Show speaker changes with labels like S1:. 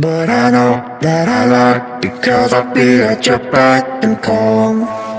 S1: But I know that I lied because I'll be at your back and call.